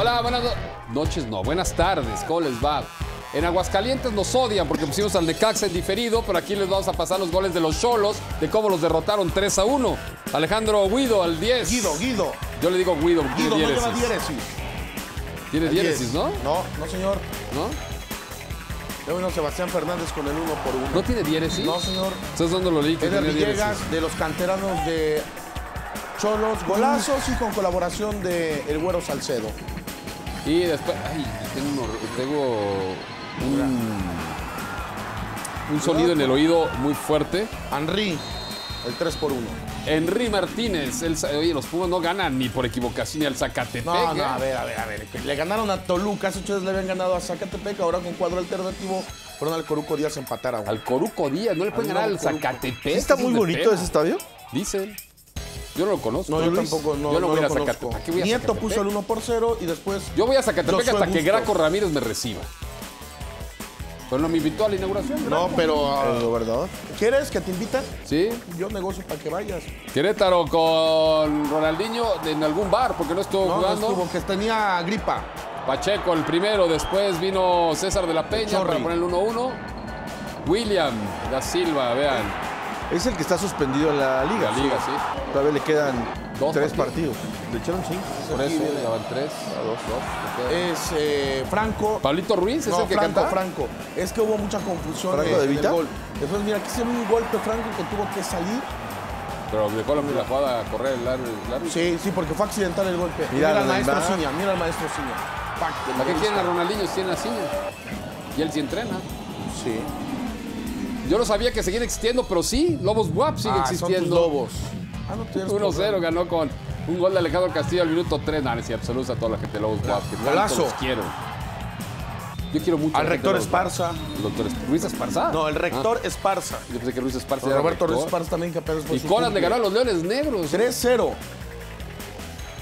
Hola, buenas no- noches, no, buenas tardes, ¿cómo les va? En Aguascalientes nos odian porque pusimos al Necaxa en diferido, pero aquí les vamos a pasar los goles de los Cholos, de cómo los derrotaron 3 a 1. Alejandro Guido al 10. Guido, Guido. Yo le digo Guido, Guido tiene no lleva diéresis. Tiene diéresis, 10. ¿no? No, no, señor. ¿No? Uno Sebastián Fernández con el uno por uno. ¿No tiene diéresis? No, señor. ¿Sabes dónde lo leí que Eder tenía Villegas, de los canteranos de Cholos, golazos y con colaboración de El Güero Salcedo. Y después, ay, tengo, un, un sonido en el oído muy fuerte. Henry, el 3 por 1. Henry Martínez, el, oye, los Pumas no ganan ni por equivocación ni al Zacatepec. No, no, ¿eh? a ver, a ver, a ver. Le ganaron a Toluca, hace ocho días le habían ganado a Zacatepec, ahora con cuadro alternativo fueron al Coruco Díaz a empatar a uno. Al Coruco Díaz, no le pueden ganar al. Zacatepec. ¿Sí está muy bonito pena. ese estadio? Dicen. Yo no lo conozco. No, yo Luis. tampoco, no, Yo no, no voy lo conozco. ¿A qué voy a Nieto Zacatepec? puso el 1 por 0 y después... Yo voy a Zacatepec hasta que Bustos. Graco Ramírez me reciba. Pero no me invitó a la inauguración. No, Graco. pero... ah, El gobernador. ¿Quieres que te invitan? Sí. Yo negocio para que vayas. Querétaro con Ronaldinho en algún bar porque no estuvo No, no jugando. estuvo, que tenía gripa. Pacheco el primero, después vino César de la Peña Chorri. para poner el 1-1. William da Silva, vean. Es el que está suspendido en la liga. La liga, sí. Todavía le quedan Dos tres partidos. partidos. Le echaron cinco. Por eso ya van tres. A dos. Dos. Es eh, Franco. Pablito Ruiz es No, el que Franco, canta. Franco. Es que hubo mucha confusión ¿Franco en de el Vita? gol. Después, mira, aquí hicieron un golpe Franco que tuvo que salir. Pero dejó la, la jugada a correr el árbitro. el. Sí, sí, porque fue accidental el golpe. Mira, Mira, al maestro. Ciña, mira al maestro Ciña. ¿Para qué la quieren a. Ronaldinho si tienen a Ciña? Y él sí entrena. Sí. Yo no sabía que seguían existiendo, pero sí, Lobos WAP sigue Ah, son tus existiendo. lobos. Ah, no tienes 1-0 ganó con un gol de Alejandro Castillo al minuto 3. Nada, sí, absoluta a toda la gente de Lobos WAP. Golazo. los quiero. Yo quiero mucho. Al rector. Esparza. Ruiz Esparza. No, el rector Esparza. Ah, yo pensé que Ruiz Esparza era Roberto. Ruiz Esparza también que apenas fue Y su Conas le ganó a los Leones Negros. 3-0.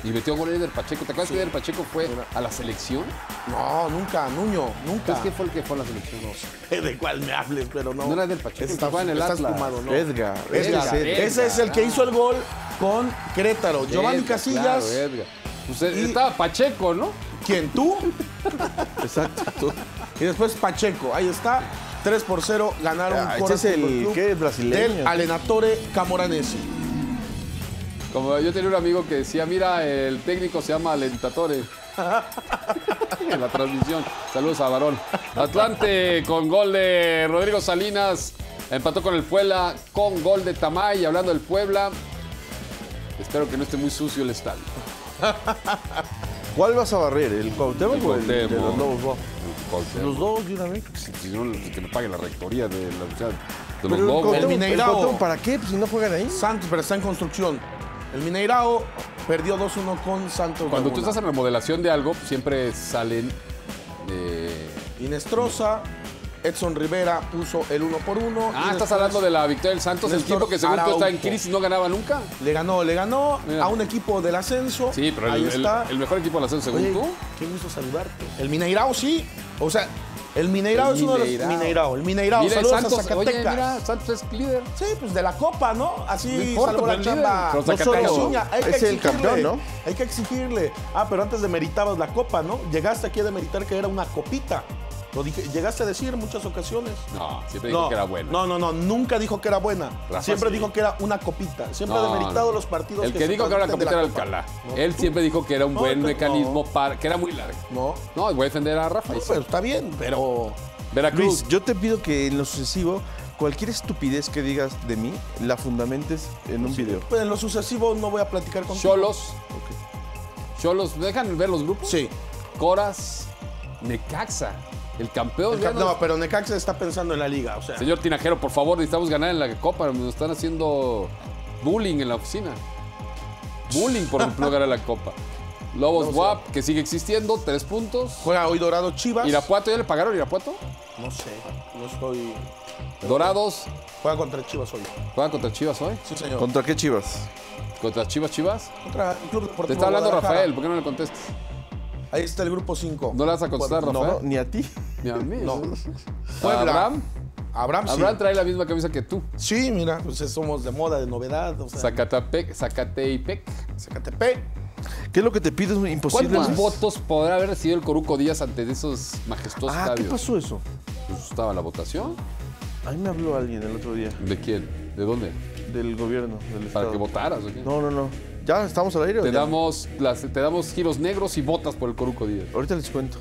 Y metió gol Eder Pacheco. ¿Te acuerdas que Eder Pacheco fue a la selección? No, nunca, Nuño, nunca. Entonces, ¿qué fue el que fue a la selección? No sé. ¿De cuál me hables? Pero no. No era del Pacheco, el que juega en el estás Atlas. fumado, ¿no? Edgar. Edgar. Edgar. Ese es el que hizo el gol con Querétaro. Giovanni Casillas. claro, Edgar. Pues, eh, Y- estaba Pacheco, ¿no? ¿Quién? ¿Tú? Exacto. tú. Y después Pacheco. Ahí está. 3 por 0 ganaron Ah, Cora este es el- Club ¿qué? brasileño. Del Alenatore Camoranesi. Como yo tenía un amigo que decía, mira, el técnico se llama Alentatore. en la transmisión. Saludos a Varón. Atlante con gol de Rodrigo Salinas. Empató con el Puebla con gol de Tamay. Hablando del Puebla, espero que no esté muy sucio el estadio. ¿Cuál vas a barrer? ¿El Cuauhtémoc o el de los. Lobos? Los dos de una vez. Si, si no, que me pague la rectoría de, la, o sea, de los el Lobos. El ¿Para qué? Pues si no juegan ahí. Santos, pero está en construcción. El Mineirao perdió 2-1 con Santos. Cuando tú estás en remodelación de algo, siempre salen eh, Inestrosa, Edson Rivera puso el 1 por 1. Ah, estás hablando de la victoria del Santos, el equipo que según tú está en crisis no ganaba nunca. Le ganó, le ganó Mira. a un equipo del ascenso. Sí, pero Ahí el, está. el mejor equipo de la ascenso según Oye, tú. ¿quién me hizo saludarte? El Mineirao sí. O sea, el Mineirao El es uno de los Mineirao. El Mineirao, Mira, saludos Santos, a oye, Zacatecas. mira, Santos es líder. Sí, pues de la Copa, ¿no? Así No salvó la líder. chamba. No que Es el campeón, ¿no? Hay que exigirle. Ah, pero antes demeritabas la Copa, ¿no? Llegaste aquí a demeritar que era una copita. Lo dije- llegaste a decir en muchas ocasiones. No, siempre dijo que era bueno. No, no, no, nunca dijo que era buena. Rafa, Siempre sí. dijo que era una copita. Siempre No, ha demeritado no. los partidos. El que, dijo que era transmiten copita era. Alcalá. Él tú- siempre dijo que era un buen mecanismo para. que era muy largo. No, No, voy a defender a Rafa. pero está bien, pero Veracruz. Luis, yo te pido que en lo sucesivo, cualquier estupidez que digas de mí, la fundamentes en un video. pues, en lo sucesivo no voy a platicar contigo. Cholos. Cholos, ¿me dejan ver los grupos? Sí. Coras, Necaxa, el campeón. El ya ca- nos- No, pero Necaxa está pensando en la liga, o sea. Señor Tinajero, por favor, necesitamos ganar en la Copa. Nos están haciendo bullying en la oficina. Bullying por no ganar la Copa. Lobos WAP, que sigue existiendo, tres puntos. Juega hoy Dorado Chivas. Irapuato, ¿ya le pagaron Irapuato? No sé, no estoy. Dorados, Juega contra Chivas hoy. juega contra Chivas hoy. Sí, señor. ¿Contra qué chivas? Contra Chivas Chivas. Contra el Club Deportivo Te está hablando. Rafael, ¿por qué no le contestas? Ahí está el grupo 5. ¿No le vas a contestar, No, Rafael? ni a ti. Ni a mí. No. Puebla. Abraham. Abraham sí. Abraham trae la misma camisa que tú. Sí, mira, pues somos de moda, de novedad. O sea, Zacatepec, Zacatepec. Zacatepec. ¿Qué es lo que te pido? Es imposible. ¿Cuántos votos podrá haber recibido el Coruco Díaz ante esos majestuosos Ah, ¿qué estadios? pasó eso? Pues estaba la votación. Ahí me habló alguien el otro día ¿De quién? ¿De dónde? del gobierno, del Para que votaras. ¿o qué? No, no, no. ¿Ya estamos al aire? o Te ya? damos, las, te damos giros negros y botas por el Coruco Díaz. Ahorita les cuento.